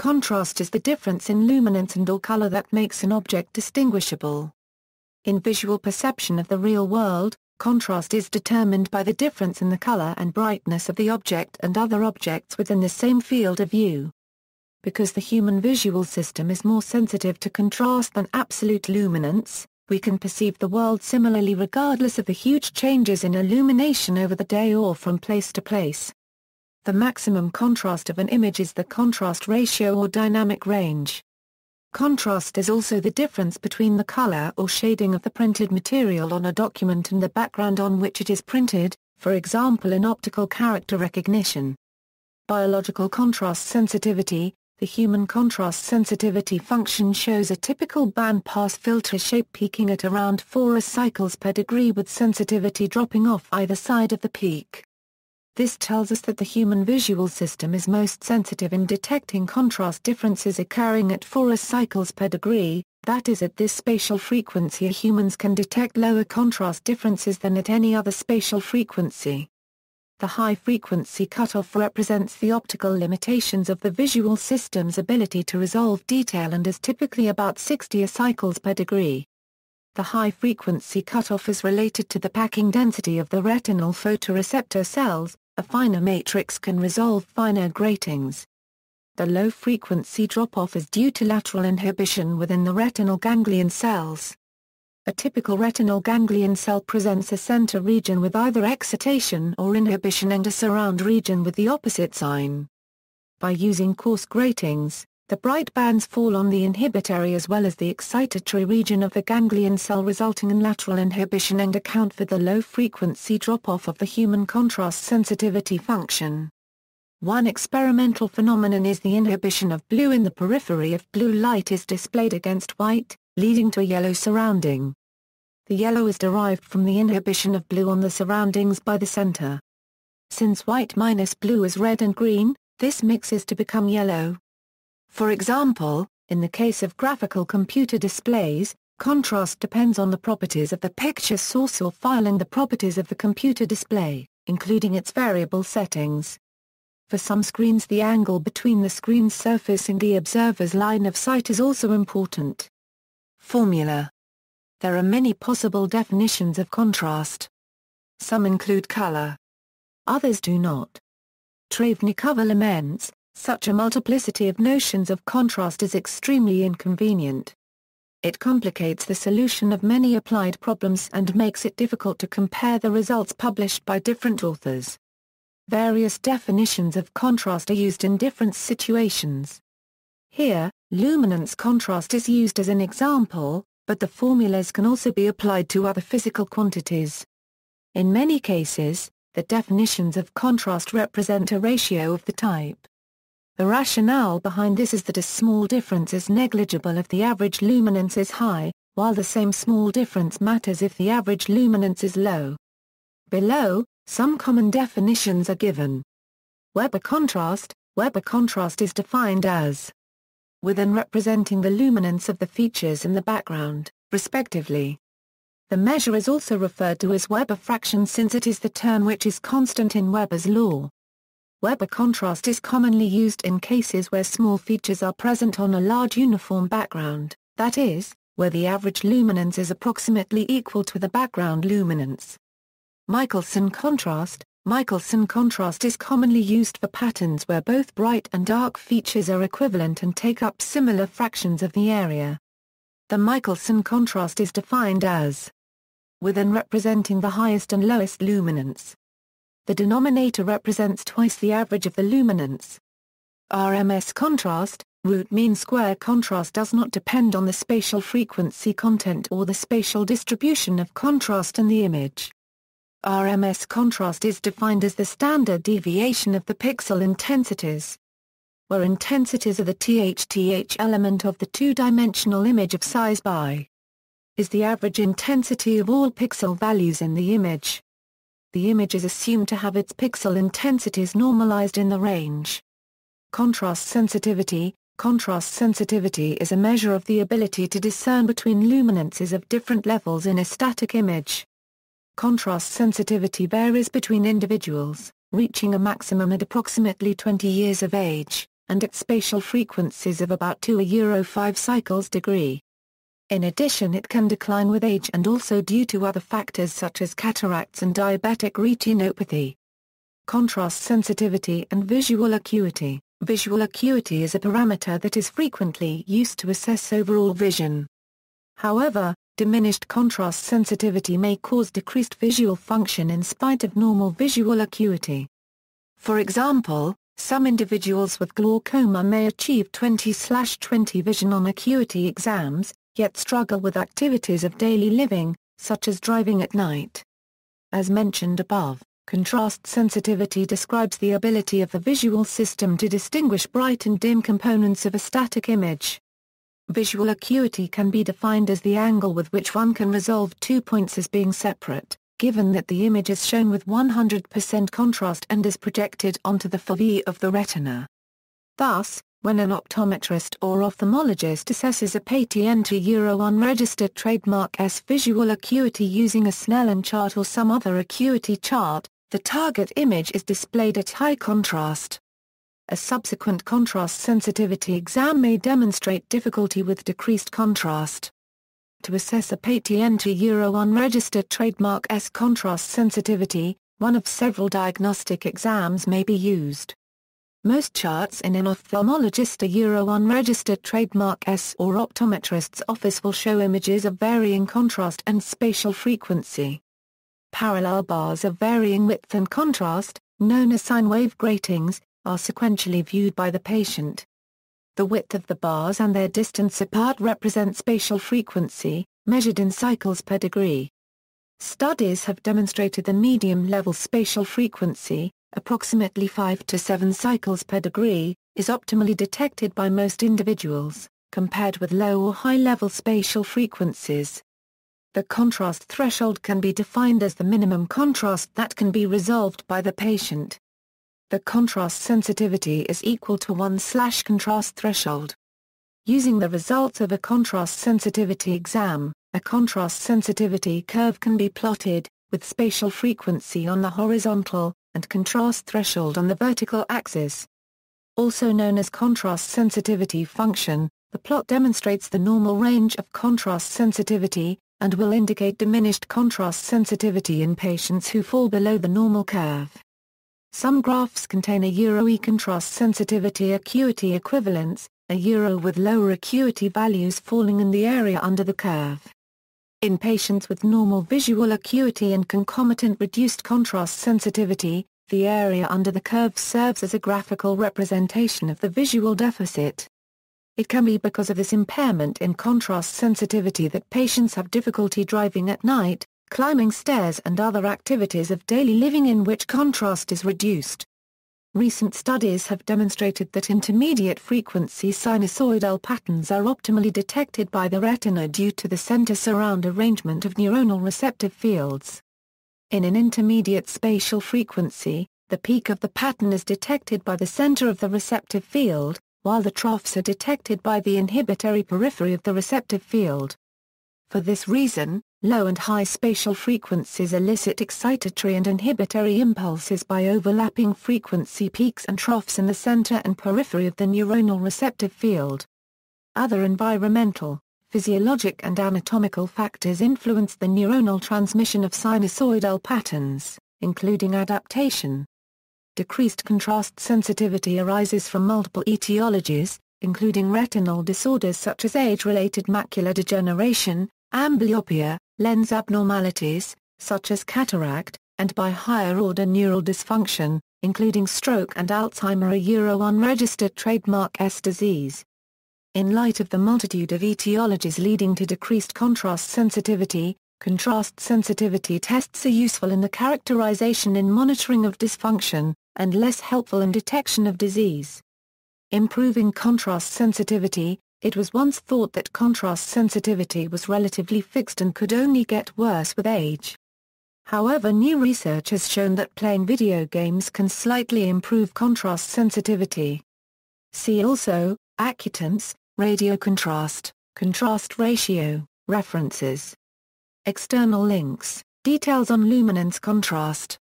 contrast is the difference in luminance and or color that makes an object distinguishable. In visual perception of the real world, contrast is determined by the difference in the color and brightness of the object and other objects within the same field of view. Because the human visual system is more sensitive to contrast than absolute luminance, we can perceive the world similarly regardless of the huge changes in illumination over the day or from place to place. The maximum contrast of an image is the contrast ratio or dynamic range. Contrast is also the difference between the color or shading of the printed material on a document and the background on which it is printed, for example in optical character recognition. Biological contrast sensitivity The human contrast sensitivity function shows a typical bandpass filter shape peaking at around 4 cycles per degree with sensitivity dropping off either side of the peak. This tells us that the human visual system is most sensitive in detecting contrast differences occurring at 4 cycles per degree, that is at this spatial frequency humans can detect lower contrast differences than at any other spatial frequency. The high-frequency cutoff represents the optical limitations of the visual system's ability to resolve detail and is typically about 60 cycles per degree. The high-frequency cutoff is related to the packing density of the retinal photoreceptor cells, a finer matrix can resolve finer gratings. The low-frequency drop-off is due to lateral inhibition within the retinal ganglion cells. A typical retinal ganglion cell presents a center region with either excitation or inhibition and a surround region with the opposite sign. By using coarse gratings, the bright bands fall on the inhibitory as well as the excitatory region of the ganglion cell resulting in lateral inhibition and account for the low-frequency drop-off of the human contrast sensitivity function. One experimental phenomenon is the inhibition of blue in the periphery if blue light is displayed against white, leading to a yellow surrounding. The yellow is derived from the inhibition of blue on the surroundings by the center. Since white minus blue is red and green, this mixes to become yellow. For example, in the case of graphical computer displays, contrast depends on the properties of the picture source or file and the properties of the computer display, including its variable settings. For some screens the angle between the screen's surface and the observer's line of sight is also important. Formula There are many possible definitions of contrast. Some include color. Others do not. Travnikova laments, such a multiplicity of notions of contrast is extremely inconvenient. It complicates the solution of many applied problems and makes it difficult to compare the results published by different authors. Various definitions of contrast are used in different situations. Here, luminance contrast is used as an example, but the formulas can also be applied to other physical quantities. In many cases, the definitions of contrast represent a ratio of the type the rationale behind this is that a small difference is negligible if the average luminance is high, while the same small difference matters if the average luminance is low. Below, some common definitions are given. Weber contrast Weber contrast is defined as within representing the luminance of the features in the background, respectively. The measure is also referred to as Weber fraction since it is the term which is constant in Weber's law. Weber contrast is commonly used in cases where small features are present on a large uniform background, that is, where the average luminance is approximately equal to the background luminance. Michelson contrast Michelson contrast is commonly used for patterns where both bright and dark features are equivalent and take up similar fractions of the area. The Michelson contrast is defined as within representing the highest and lowest luminance. The denominator represents twice the average of the luminance. RMS contrast, root mean square contrast does not depend on the spatial frequency content or the spatial distribution of contrast in the image. RMS contrast is defined as the standard deviation of the pixel intensities. Where intensities are the THTH element of the two-dimensional image of size by is the average intensity of all pixel values in the image the image is assumed to have its pixel intensities normalized in the range. Contrast sensitivity Contrast sensitivity is a measure of the ability to discern between luminances of different levels in a static image. Contrast sensitivity varies between individuals, reaching a maximum at approximately 20 years of age, and at spatial frequencies of about 2 a Euro 5 cycles degree. In addition it can decline with age and also due to other factors such as cataracts and diabetic retinopathy. Contrast sensitivity and visual acuity Visual acuity is a parameter that is frequently used to assess overall vision. However, diminished contrast sensitivity may cause decreased visual function in spite of normal visual acuity. For example, some individuals with glaucoma may achieve 20-20 vision on acuity exams, yet struggle with activities of daily living, such as driving at night. As mentioned above, contrast sensitivity describes the ability of the visual system to distinguish bright and dim components of a static image. Visual acuity can be defined as the angle with which one can resolve two points as being separate given that the image is shown with 100% contrast and is projected onto the fovea of the retina. Thus, when an optometrist or ophthalmologist assesses a patient to Euro unregistered trademark S visual acuity using a Snellen chart or some other acuity chart, the target image is displayed at high contrast. A subsequent contrast sensitivity exam may demonstrate difficulty with decreased contrast to assess a patent Euro unregistered trademark S contrast sensitivity, one of several diagnostic exams may be used. Most charts in an ophthalmologist Euro unregistered trademark S or optometrist's office will show images of varying contrast and spatial frequency. Parallel bars of varying width and contrast, known as sine wave gratings, are sequentially viewed by the patient. The width of the bars and their distance apart represent spatial frequency, measured in cycles per degree. Studies have demonstrated the medium-level spatial frequency, approximately 5 to 7 cycles per degree, is optimally detected by most individuals, compared with low or high-level spatial frequencies. The contrast threshold can be defined as the minimum contrast that can be resolved by the patient the contrast sensitivity is equal to 1 slash contrast threshold. Using the results of a contrast sensitivity exam, a contrast sensitivity curve can be plotted, with spatial frequency on the horizontal, and contrast threshold on the vertical axis. Also known as contrast sensitivity function, the plot demonstrates the normal range of contrast sensitivity, and will indicate diminished contrast sensitivity in patients who fall below the normal curve. Some graphs contain a euro E contrast sensitivity acuity equivalence, a euro with lower acuity values falling in the area under the curve. In patients with normal visual acuity and concomitant reduced contrast sensitivity, the area under the curve serves as a graphical representation of the visual deficit. It can be because of this impairment in contrast sensitivity that patients have difficulty driving at night, climbing stairs and other activities of daily living in which contrast is reduced. Recent studies have demonstrated that intermediate frequency sinusoidal patterns are optimally detected by the retina due to the center-surround arrangement of neuronal receptive fields. In an intermediate spatial frequency, the peak of the pattern is detected by the center of the receptive field, while the troughs are detected by the inhibitory periphery of the receptive field. For this reason, Low and high spatial frequencies elicit excitatory and inhibitory impulses by overlapping frequency peaks and troughs in the center and periphery of the neuronal receptive field. Other environmental, physiologic and anatomical factors influence the neuronal transmission of sinusoidal patterns, including adaptation. Decreased contrast sensitivity arises from multiple etiologies, including retinal disorders such as age-related macular degeneration, amblyopia, lens abnormalities, such as cataract, and by higher-order neural dysfunction, including stroke and Alzheimer a Euro unregistered trademark S disease. In light of the multitude of etiologies leading to decreased contrast sensitivity, contrast sensitivity tests are useful in the characterization and monitoring of dysfunction, and less helpful in detection of disease. Improving contrast sensitivity, it was once thought that contrast sensitivity was relatively fixed and could only get worse with age. However new research has shown that playing video games can slightly improve contrast sensitivity. See also, acutance, radio contrast, contrast ratio, references. External links, details on luminance contrast.